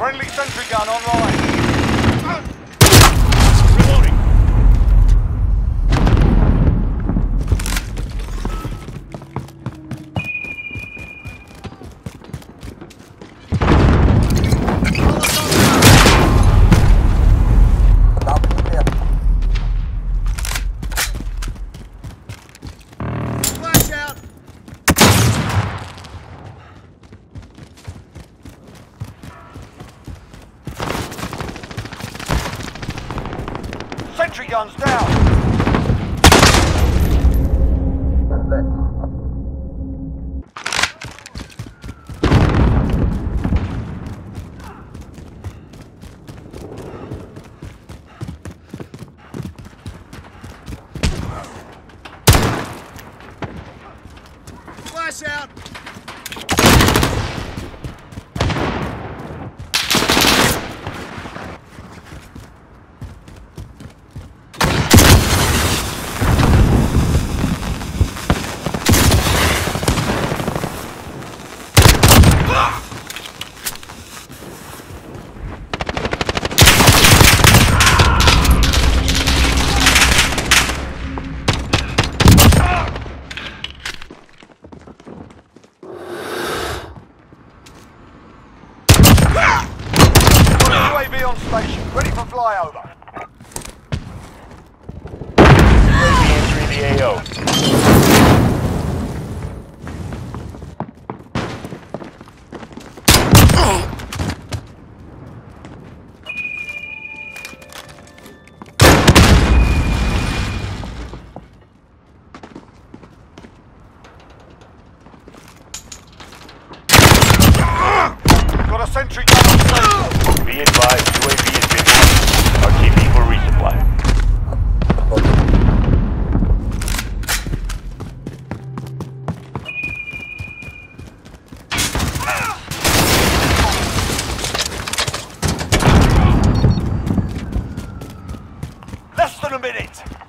Friendly sentry gun online. Sentry guns down. Flash out! UAV on station, ready for flyover. AO. Got a sentry gun on station. minute.